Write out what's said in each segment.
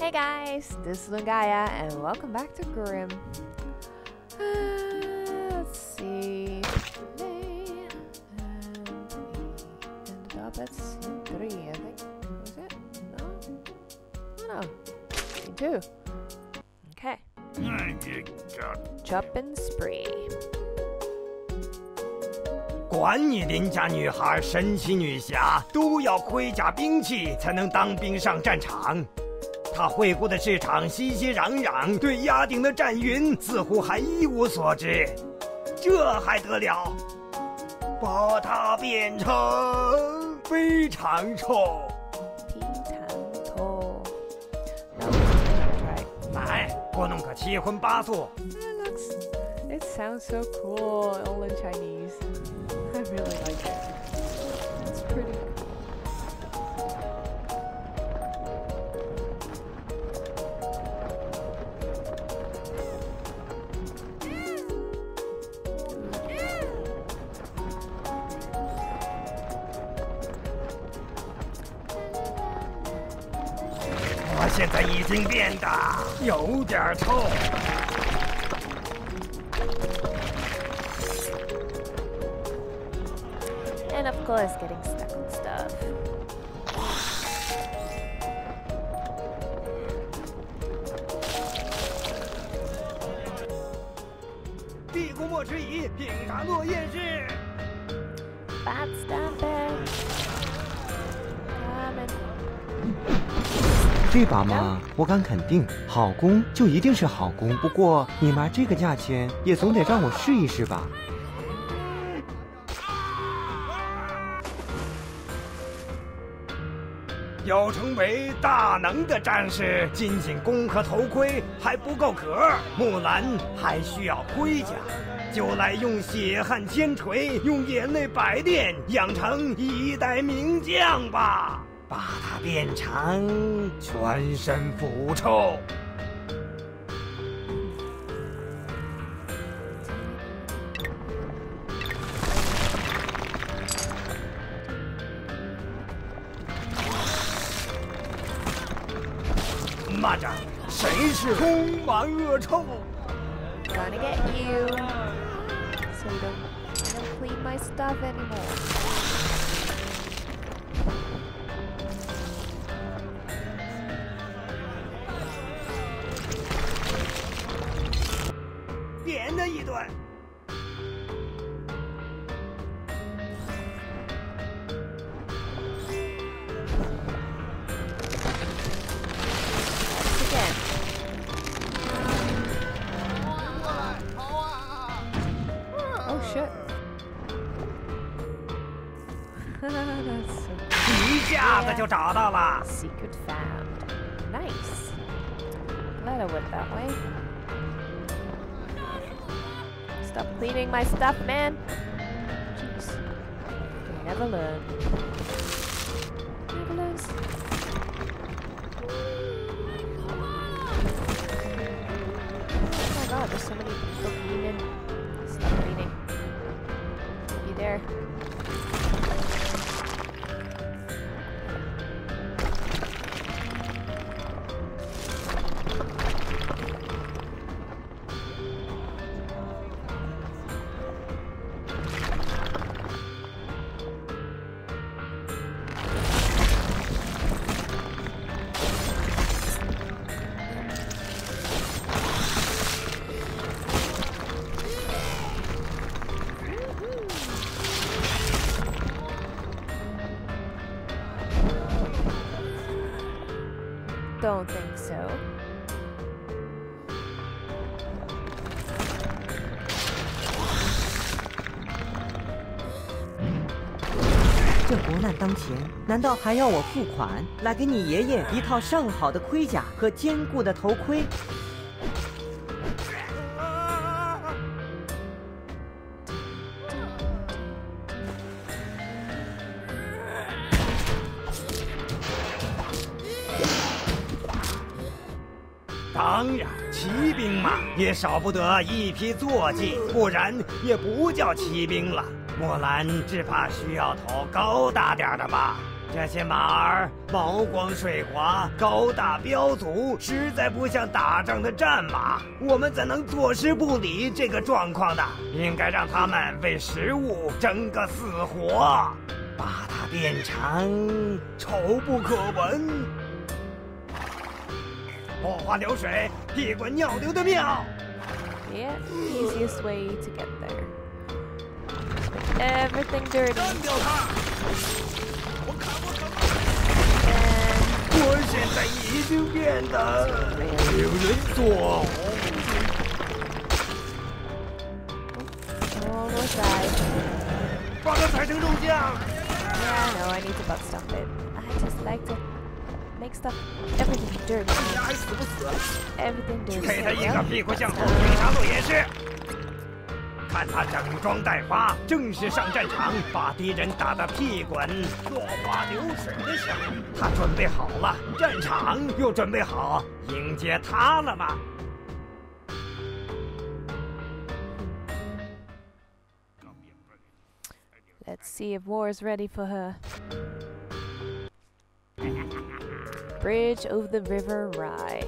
Hey guys, this is Lungaya and welcome back to Grim. Uh, let's see. Today, and we ended up at scene 3, I think. Was it? No? Oh no. Scene 2. Okay. Chopping spree. 管你邻家女孩、神奇女侠，都要盔甲兵器才能当兵上战场。 他惠顾的市场熙熙攘攘对压顶的战云似乎还一无所知。这还得了把它变成非常臭哦来给我弄个七荤八素。Sounds so cool olin chinese. I really like it. 现在已经变得有点臭。And of course, getting stuck on stuff. 地姑莫迟疑，品尝落叶是。Bad stamping. 这把嘛，我敢肯定，好弓就一定是好弓。不过你妈这个价钱，也总得让我试一试吧。要成为大能的战士，仅仅弓和头盔还不够格，木兰还需要盔甲。就来用血汗千锤，用眼泪百炼，养成一代名将吧！把它变成全身腐臭。蚂蚱，谁是充满恶臭？？Gonna get you. So you don't, don't clean my stuff anymore. 一顿。Again. Oh shit. That's so 一下子就找到了。Secret found. Nice. Glad I went that way. Stop cleaning my stuff, man. Jeez. Never learn. Never learns. Oh my god, there's so many So. 这国难当前，难道还要我付款来给你爷爷一套上好的盔甲和坚固的头盔？当然，骑兵嘛，也少不得一批坐骑，不然也不叫骑兵了。莫兰只怕需要头高大点的吧。这些马儿毛光水滑，高大彪足，实在不像打仗的战马。我们怎能坐视不理这个状况呢？应该让他们为食物争个死活，把它变成丑不可闻、落花流水、屁滚尿流的庙。Yeah, easiest way to get there. Everything dirty. 干掉他！我现在已经变得令人作呕。almost died. 把它踩成肉酱。Yeah, no, I need to butt stuff it. I just like to make stuff, everything dirty. 你还死不死？ Everything dirty. 给他 There 一 we 个 go. 屁股向后 That's 推 done. 杀做也是。看他整装待发，正式上战场，把敌人打得屁滚落花流水的时候，他准备好了，战场又准备好迎接他了吗？ Let's see if war is ready for her. Bridge of the River Rye.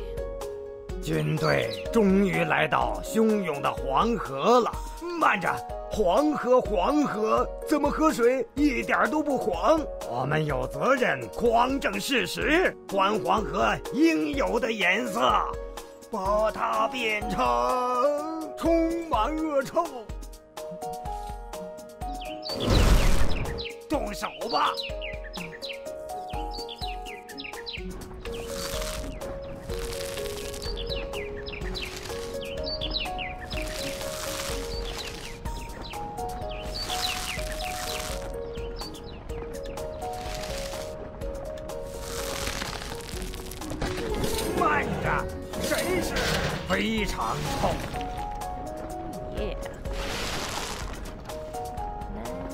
军队终于来到汹涌的黄河了。慢着，黄河，黄河，怎么河水一点都不黄？我们有责任匡正事实，还黄河应有的颜色，把它变成充满恶臭。动手吧！真是非常痛。耶 Nice.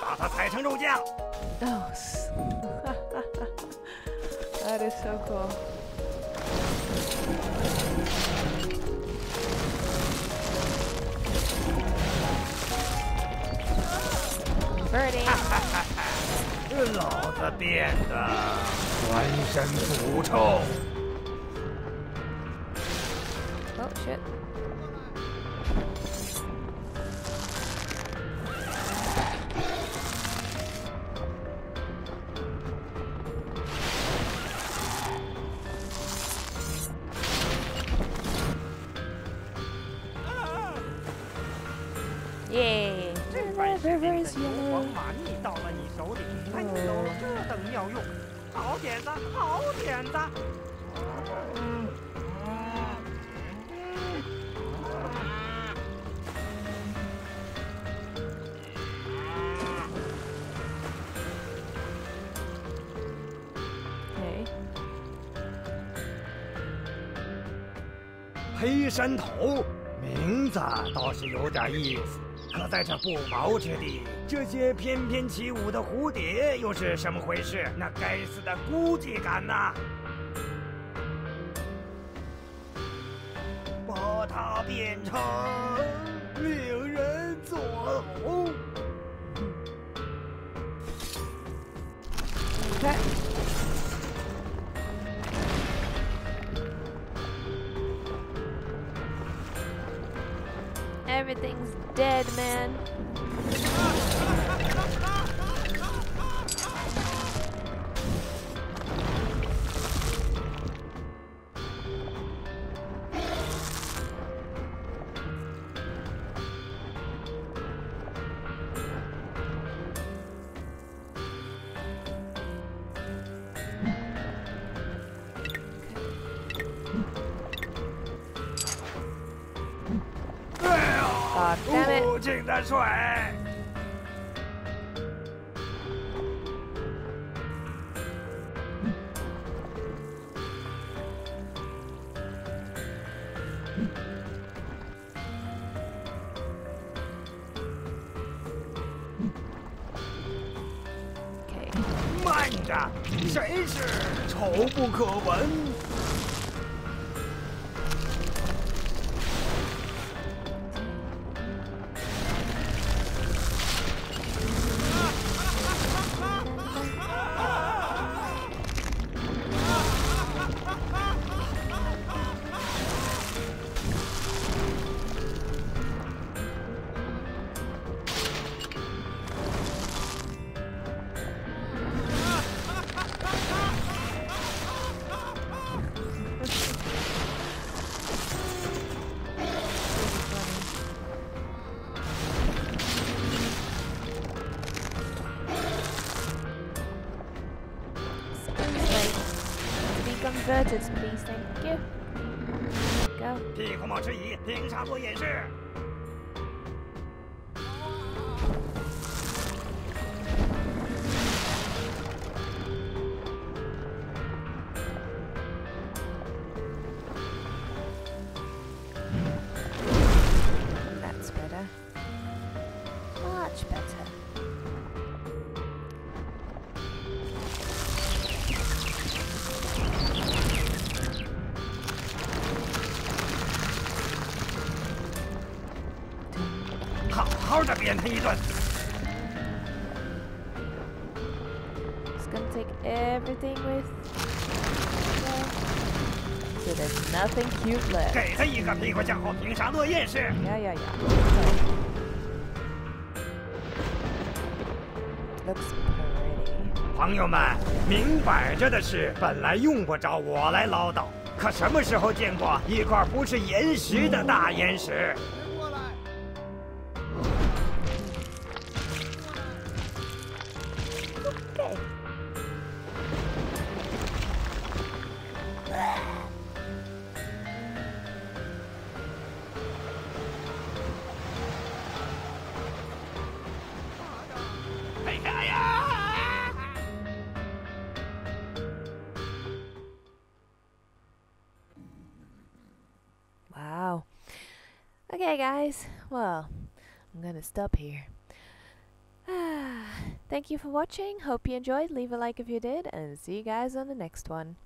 把它踩成肉酱。Oh. s- that is so cool. Birdie. 老子变得浑身腐臭。用，好点子，好点子。嗯，黑山头，名字倒是有点意思，可在这不毛之地，这些翩翩起舞的蝴蝶又是什么回事？那该死的孤寂感呐！把它变成令人作呕。Everything's dead, man. God damn it. 无尽的水。慢着，谁是丑不可闻。converted, please. Thank you. Go. 屁股毛之一，凭啥做演示？ 好好的扁他一顿。Just gonna take everything with. So there's nothing cute left. 给他一个屁股酱后，凭啥做验尸？Yeah, yeah, yeah. Looks pretty. 朋友们，明摆着的事，本来用不着我来唠叨。可什么时候见过一块不是岩石的大岩石？Guys. Well, I'm gonna stop here. Thank you for watching. Hope you enjoyed. Leave a like if you did, and see you guys on the next one.